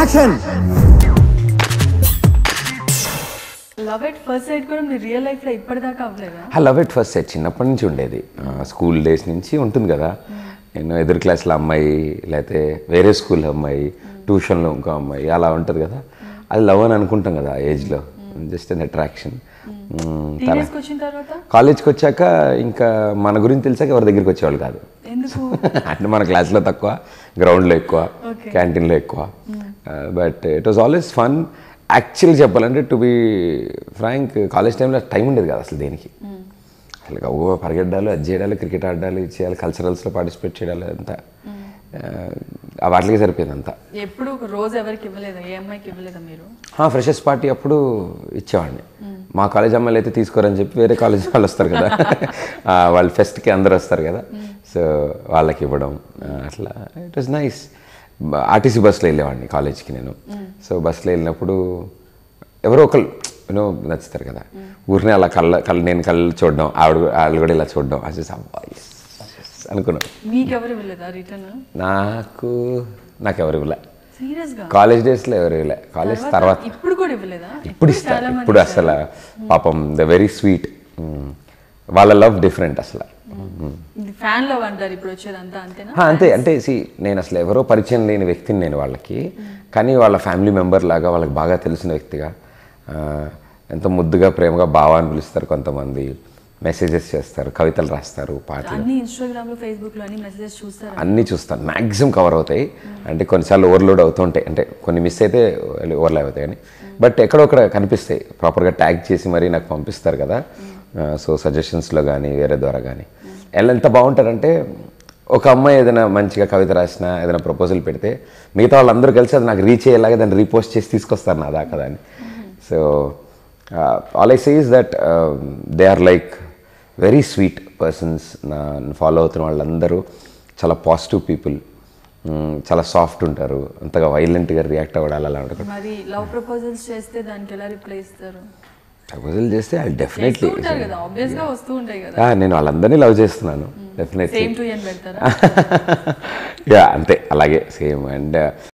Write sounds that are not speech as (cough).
Action love at first sight కూడా మీ real లైఫ్లో ఇప్పటిదాకా అవ్వలేదా? I love at first sight చిన్నప్పటి నుంచి ఉండేది. స్కూల్ డేస్ నుంచి ఉంటుంది కదా. నేను ఎదురు క్లాస్లో అమ్మాయి లేకపోతే వేరే స్కూల్ అమ్మాయి ట్యూషన్లో ఇంకో అమ్మాయి అలా ఉంటుంది కదా. అది లవ్ అని అనుకుంటాం కదా ఆ ఏజ్లో జస్ట్ అన్ అట్రాక్షన్ కాలేజ్కి వచ్చాక ఇంకా మన గురించి తెలిసాక ఎవరి దగ్గరికి వచ్చేవాళ్ళు కాదు. అంటే మన క్లాస్లో తక్కువ గ్రౌండ్లో ఎక్కువ. క్యాంటీన్లో ఎక్కువ. But it was always fun యాక్చువల్గా చెప్పాలంటే టు బి ఫ్రాంక్ కాలేజ్ టైంలో టైం ఉండేది కదా అసలు దేనికి. అసలు ఓ పరిగెడ్డాలు అది చేయడాలు క్రికెట్ ఆడాలి ఇది చేయాలి కల్చరల్స్లో పార్టిసిపేట్ చేయాలి అంతా. ఆ వాటికి సరిపోయింది అంతా. ఎప్పుడు రోజు ఎవరికి ఇవ్వలేదా? ఏ అమ్మాయికి ఇవ్వలేదా మీరు? ఫ్రెషర్స్ పార్టీ అప్పుడు ఇచ్చేవాడిని. మా కాలేజ్ అమ్మాయిలు అయితే తీసుకోరని చెప్పి వేరే కాలేజ్ వాళ్ళు వస్తారు కదా. వాళ్ళు ఫెస్ట్కి అందరు వస్తారు కదా. సో వాళ్ళకి ఇవ్వడం అట్లా. ఇట్ వాజ్ నైస్ ఆర్టీసీ బస్సులో వెళ్ళేవాడిని కాలేజ్కి నేను. సో బస్సులో వెళ్ళినప్పుడు ఎవరో ఒకళ్ళు యూనో నచ్చుతారు కదా. ఊరినే అలా కళ్ళ కళ్ళు నేను కళ్ళు చూడడం ఆవిడ వాళ్ళు కూడా ఇలా చూడడం. అసలు రిటర్న్? నాకు నాకు ఎవరు ఇవ్వలే కాలేజ్ డేస్లో ఎవరు ఇవ్వలే. కాలేజ్ తర్వాత ఇప్పుడు కూడా ఇవ్వలేదా? ఇప్పుడు ఇస్తారు. ఇప్పుడు అసలు పాపం ద వెరీ స్వీట్. వాళ్ళ లవ్ డిఫరెంట్ అసలు. ఇది ఫ్యాన్ లవ్ అంటారు ఇప్పుడు వచ్చేదంతా అంతేనా? హా, అంతే. అంటే సి నేను అసలు ఎవరో పరిచయం లేని వ్యక్తిని నేను వాళ్ళకి. కానీ వాళ్ళ ఫ్యామిలీ మెంబర్ లాగా వాళ్ళకి బాగా తెలిసిన వ్యక్తిగా ఎంతో ముద్దుగా ప్రేమగా బావా అని పిలుస్తారు కొంతమంది. మెసేజెస్ చేస్తారు కవితలు రాస్తారు పాటలు. అన్ని అన్ని మెసేజెస్ చూస్తారా. అన్నీ చూస్తాను మ్యాక్సిమం కవర్ అవుతాయి. అంటే కొన్నిసార్లు ఓవర్లోడ్ అవుతుంటాయి అంటే కొన్ని మిస్ అయితే ఓవర్లాప్ అవుతాయి కానీ. బట్ ఎక్కడొక్కడ కనిపిస్తాయి. ప్రాపర్గా ట్యాగ్ చేసి మరీ నాకు పంపిస్తారు కదా. సో సజెషన్స్లో కానీ వేరే ద్వారా కానీ ఎలా ఎంత బాగుంటారంటే ఒక అమ్మాయి ఏదైనా మంచిగా కవిత రాసిన ఏదైనా ప్రపోజల్ పెడితే మిగతా వాళ్ళందరూ కలిసి అది నాకు రీచ్ అయ్యేలాగా దాన్ని రీపోస్ట్ చేసి తీసుకొస్తారు నా దాకా దాన్ని. So all I says that they are like very sweet persons నా ఫాలో అవుతున్న వాళ్ళందరూ చాలా పాజిటివ్ పీపుల్ చాలా సాఫ్ట్ ఉంటారు. అంతగా వైలెంట్గా రియాక్ట్ అవ్వడాలి అలా ఉండదు మరి లవ్ ప్రపోజల్స్ చేస్తే దానికి ఎలా రిప్లై ఇస్తారు? ప్రపోజల్ చేస్తే డెఫినెట్లీ ఉంటారు నేను వాళ్ళందరినీ లవ్ చేస్తున్నాను డెఫినెట్లీ యా (laughs) అంతే అలాగే సేమ్ అండ్